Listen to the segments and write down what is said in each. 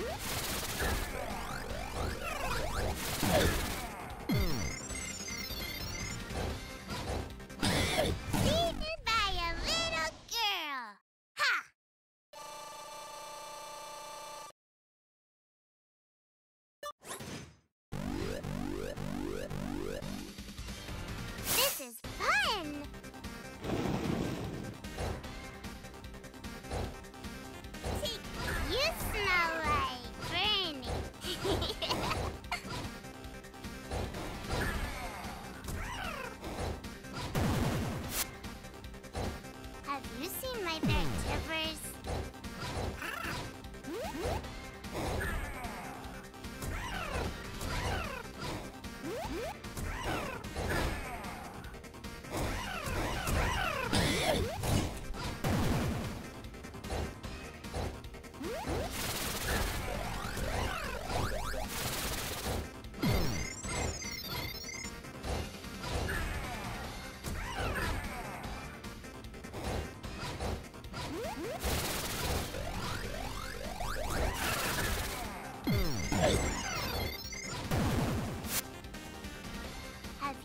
Let's go.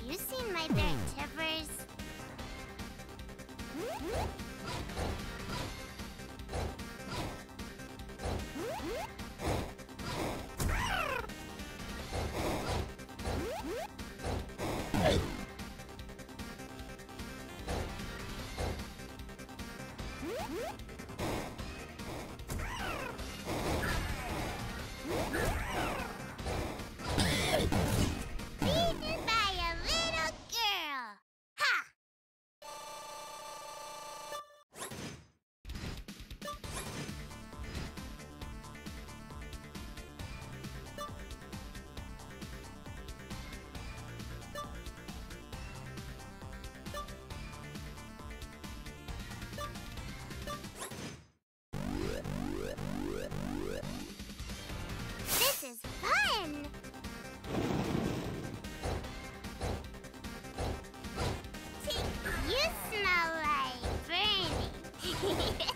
You seen my bear Tibbers? Hmm? Yeah.